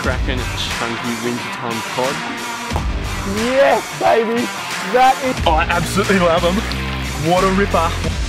cracking chunky wintertime cod. Yes, baby. That is. I absolutely love them. What a ripper.